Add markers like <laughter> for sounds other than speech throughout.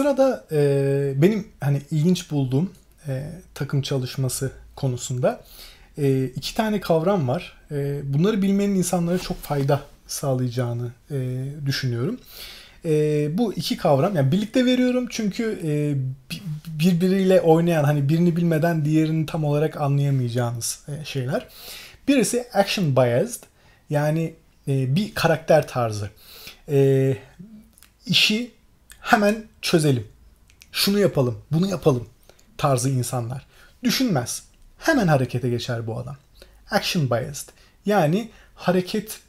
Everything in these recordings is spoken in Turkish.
Sırada e, benim hani ilginç bulduğum e, takım çalışması konusunda e, iki tane kavram var. E, bunları bilmenin insanlara çok fayda sağlayacağını e, düşünüyorum. E, bu iki kavram yani birlikte veriyorum çünkü e, birbiriyle oynayan hani birini bilmeden diğerini tam olarak anlayamayacağınız e, şeyler. Birisi action biased yani e, bir karakter tarzı. E, işi hemen çözelim. Şunu yapalım, bunu yapalım tarzı insanlar. Düşünmez. Hemen harekete geçer bu adam. Action biased. Yani hareket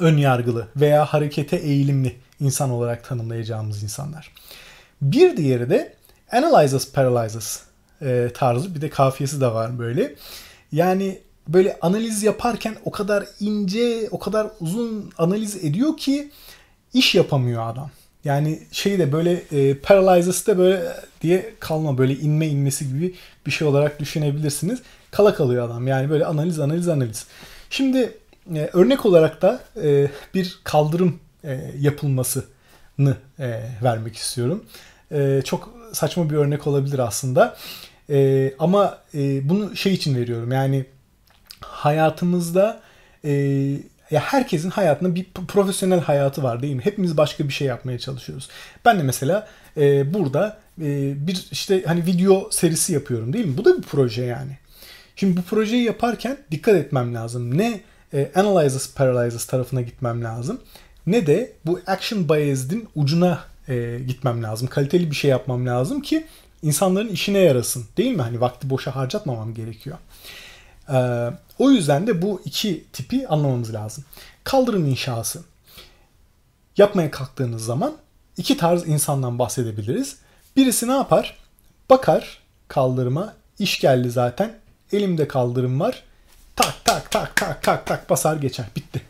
ön yargılı veya harekete eğilimli insan olarak tanımlayacağımız insanlar. Bir diğeri de analyzes paralyzes e, tarzı bir de kafiyesi de var böyle. Yani böyle analiz yaparken o kadar ince, o kadar uzun analiz ediyor ki iş yapamıyor adam. Yani şey de böyle e, paralyzes de böyle diye kalma böyle inme inmesi gibi bir şey olarak düşünebilirsiniz. Kala kalıyor adam. Yani böyle analiz analiz analiz. Şimdi e, örnek olarak da e, bir kaldırım e, yapılmasını e, vermek istiyorum. E, çok saçma bir örnek olabilir aslında. E, ama e, bunu şey için veriyorum. Yani hayatımızda e, ya herkesin hayatında bir profesyonel hayatı var değil mi? Hepimiz başka bir şey yapmaya çalışıyoruz. Ben de mesela e, burada e, bir işte hani video serisi yapıyorum değil mi? Bu da bir proje yani. Şimdi bu projeyi yaparken dikkat etmem lazım. Ne e, analyzes paralyzes tarafına gitmem lazım. Ne de bu action biased'in ucuna e, gitmem lazım. Kaliteli bir şey yapmam lazım ki insanların işine yarasın. Değil mi? Hani vakti boşa harcatmamam gerekiyor. Ee, o yüzden de bu iki tipi anlamamız lazım. Kaldırım inşası. Yapmaya kalktığınız zaman iki tarz insandan bahsedebiliriz. Birisi ne yapar? Bakar kaldırıma. İş geldi zaten. Elimde kaldırım var. Tak tak tak tak tak tak basar geçer. Bitti.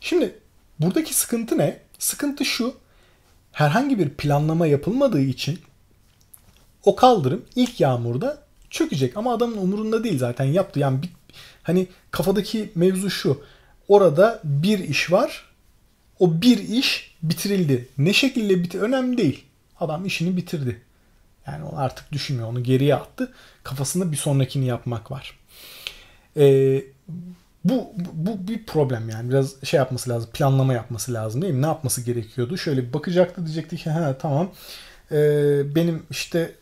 Şimdi buradaki sıkıntı ne? Sıkıntı şu. Herhangi bir planlama yapılmadığı için o kaldırım ilk yağmurda çökecek ama adamın umurunda değil zaten yaptı. Yani bir, hani kafadaki mevzu şu. Orada bir iş var. O bir iş bitirildi. Ne şekilde bitti önemli değil. Adam işini bitirdi. Yani onu artık düşünmüyor. Onu geriye attı. Kafasında bir sonrakini yapmak var. Ee, bu, bu bir problem yani. Biraz şey yapması lazım. Planlama yapması lazım değil mi? Ne yapması gerekiyordu? Şöyle bir bakacaktı diyecekti ki ha tamam. Ee, benim işte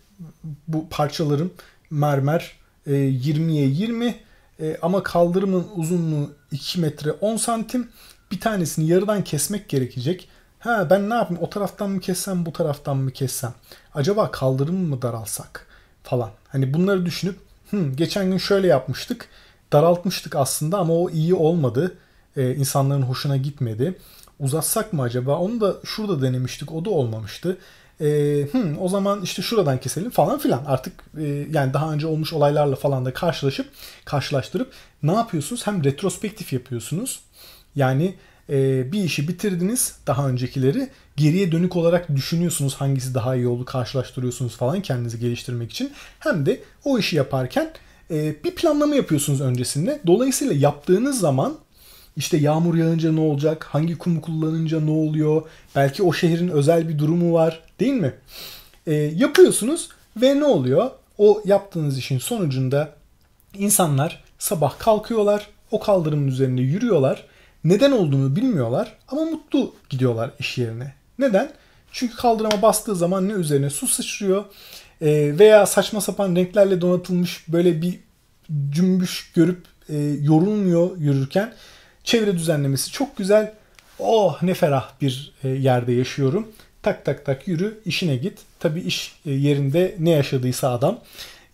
bu parçalarım mermer e, 20'ye 20 e, ama kaldırımın uzunluğu 2 metre 10 santim. Bir tanesini yarıdan kesmek gerekecek. Ha ben ne yapayım o taraftan mı kessem bu taraftan mı kessem? Acaba kaldırım mı daralsak falan. Hani bunları düşünüp Hı, geçen gün şöyle yapmıştık. Daraltmıştık aslında ama o iyi olmadı. Ee, insanların hoşuna gitmedi. Uzatsak mı acaba? Onu da şurada denemiştik. O da olmamıştı e, hmm, o zaman işte şuradan keselim falan filan. Artık e, yani daha önce olmuş olaylarla falan da karşılaşıp karşılaştırıp ne yapıyorsunuz? Hem retrospektif yapıyorsunuz. Yani e, bir işi bitirdiniz daha öncekileri geriye dönük olarak düşünüyorsunuz hangisi daha iyi oldu karşılaştırıyorsunuz falan kendinizi geliştirmek için. Hem de o işi yaparken e, bir planlama yapıyorsunuz öncesinde. Dolayısıyla yaptığınız zaman işte yağmur yağınca ne olacak? Hangi kumu kullanınca ne oluyor? Belki o şehrin özel bir durumu var değil mi? E, yapıyorsunuz ve ne oluyor? O yaptığınız işin sonucunda insanlar sabah kalkıyorlar, o kaldırımın üzerinde yürüyorlar. Neden olduğunu bilmiyorlar ama mutlu gidiyorlar iş yerine. Neden? Çünkü kaldırıma bastığı zaman ne üzerine su sıçrıyor e, veya saçma sapan renklerle donatılmış böyle bir cümbüş görüp e, yorulmuyor yürürken Çevre düzenlemesi çok güzel. Oh ne ferah bir e, yerde yaşıyorum. Tak tak tak yürü işine git. Tabi iş e, yerinde ne yaşadıysa adam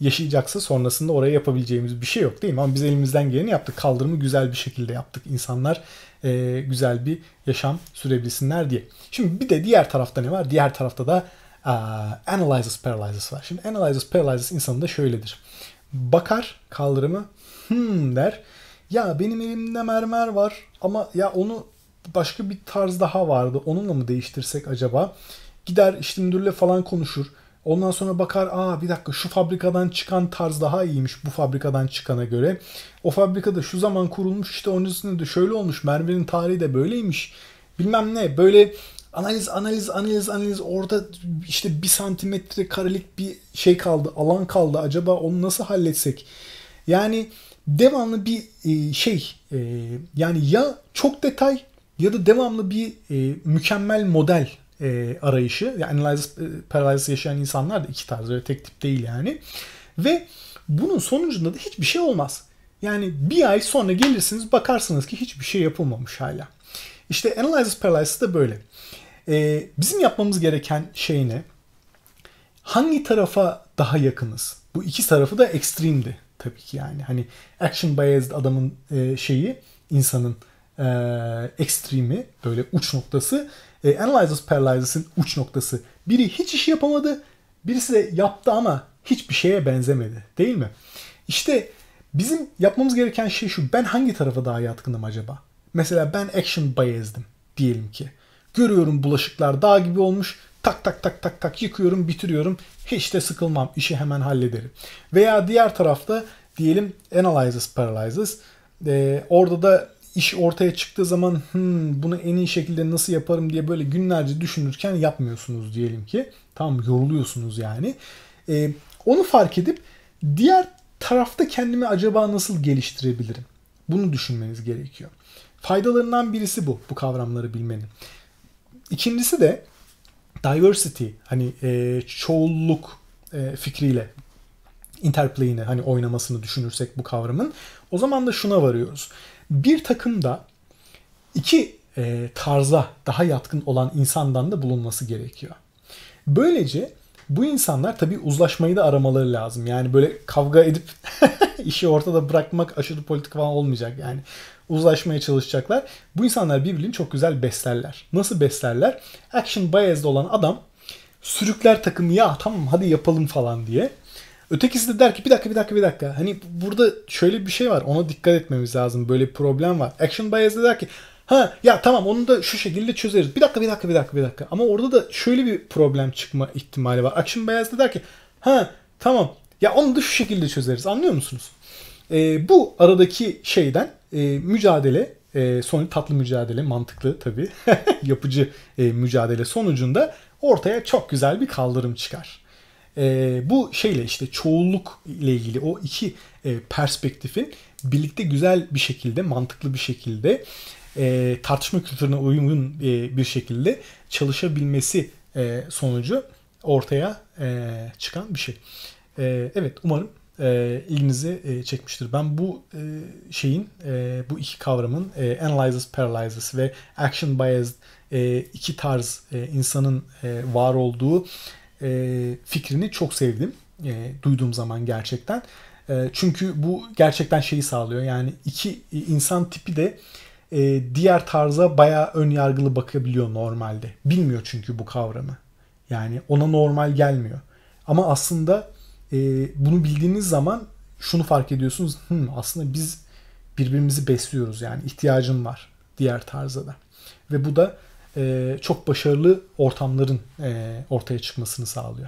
yaşayacaksa sonrasında oraya yapabileceğimiz bir şey yok değil mi? Ama biz elimizden geleni yaptık. Kaldırımı güzel bir şekilde yaptık. İnsanlar e, güzel bir yaşam sürebilsinler diye. Şimdi bir de diğer tarafta ne var? Diğer tarafta da uh, analyzes paralyzes var. Şimdi analyzes paralyzes insanın da şöyledir. Bakar kaldırımı hmm der ya benim elimde mermer var ama ya onu başka bir tarz daha vardı. Onunla mı değiştirsek acaba? Gider işte müdürle falan konuşur. Ondan sonra bakar aa bir dakika şu fabrikadan çıkan tarz daha iyiymiş bu fabrikadan çıkana göre. O fabrikada şu zaman kurulmuş işte onun üstünde de şöyle olmuş mermerin tarihi de böyleymiş. Bilmem ne böyle analiz analiz analiz analiz orada işte bir santimetre karelik bir şey kaldı alan kaldı acaba onu nasıl halletsek yani devamlı bir e, şey e, yani ya çok detay ya da devamlı bir e, mükemmel model arayışı. Yani analysis paralysis yaşayan insanlar da iki tarz öyle tek tip değil yani. Ve bunun sonucunda da hiçbir şey olmaz. Yani bir ay sonra gelirsiniz bakarsınız ki hiçbir şey yapılmamış hala. İşte analysis paralysis de böyle. bizim yapmamız gereken şey ne? Hangi tarafa daha yakınız? Bu iki tarafı da ekstremdi tabii ki yani. Hani action biased adamın e, şeyi insanın e, ekstremi böyle uç noktası. E, analysis paralysis'in uç noktası. Biri hiç iş yapamadı. Birisi de yaptı ama hiçbir şeye benzemedi. Değil mi? İşte bizim yapmamız gereken şey şu. Ben hangi tarafa daha yatkınım acaba? Mesela ben action biased'im diyelim ki. Görüyorum bulaşıklar dağ gibi olmuş. Tak tak tak tak tak yıkıyorum, bitiriyorum. Hiç de sıkılmam. işi hemen hallederim. Veya diğer tarafta diyelim analyzes paralyzes. Ee, orada da iş ortaya çıktığı zaman hmm, bunu en iyi şekilde nasıl yaparım diye böyle günlerce düşünürken yapmıyorsunuz diyelim ki. Tamam yoruluyorsunuz yani. Ee, onu fark edip diğer tarafta kendimi acaba nasıl geliştirebilirim? Bunu düşünmeniz gerekiyor. Faydalarından birisi bu, bu kavramları bilmenin. İkincisi de diversity hani e, çoğulluk e, fikriyle interplay'ini hani oynamasını düşünürsek bu kavramın o zaman da şuna varıyoruz. Bir takımda iki e, tarza daha yatkın olan insandan da bulunması gerekiyor. Böylece bu insanlar tabii uzlaşmayı da aramaları lazım. Yani böyle kavga edip <laughs> işi ortada bırakmak aşırı politik falan olmayacak yani. Uzlaşmaya çalışacaklar. Bu insanlar birbirini çok güzel beslerler. Nasıl beslerler? Action biased olan adam sürükler takımı ya tamam hadi yapalım falan diye. Ötekisi de der ki bir dakika bir dakika bir dakika. Hani burada şöyle bir şey var. Ona dikkat etmemiz lazım. Böyle bir problem var. Action bias de der ki ha ya tamam onu da şu şekilde çözeriz. Bir dakika bir dakika bir dakika bir dakika. Ama orada da şöyle bir problem çıkma ihtimali var. Action bias de der ki ha tamam ya onu da şu şekilde çözeriz. Anlıyor musunuz? E, bu aradaki şeyden e, mücadele e, sonu tatlı mücadele mantıklı tabii <laughs> yapıcı e, mücadele sonucunda ortaya çok güzel bir kaldırım çıkar. E, bu şeyle işte çoğulluk ile ilgili o iki e, perspektifin birlikte güzel bir şekilde, mantıklı bir şekilde e, tartışma kültürüne uygun e, bir şekilde çalışabilmesi e, sonucu ortaya e, çıkan bir şey. E, evet umarım e, ilginizi e, çekmiştir. Ben bu e, şeyin, e, bu iki kavramın e, analyzes, paralyzes ve action biased e, iki tarz e, insanın e, var olduğu e, fikrini çok sevdim. E, duyduğum zaman gerçekten. E, çünkü bu gerçekten şeyi sağlıyor. Yani iki insan tipi de e, diğer tarza bayağı ön yargılı bakabiliyor normalde. Bilmiyor çünkü bu kavramı. Yani ona normal gelmiyor. Ama aslında e, bunu bildiğiniz zaman şunu fark ediyorsunuz. Hmm, aslında biz birbirimizi besliyoruz yani ihtiyacım var diğer tarza da. Ve bu da e, çok başarılı ortamların e, ortaya çıkmasını sağlıyor.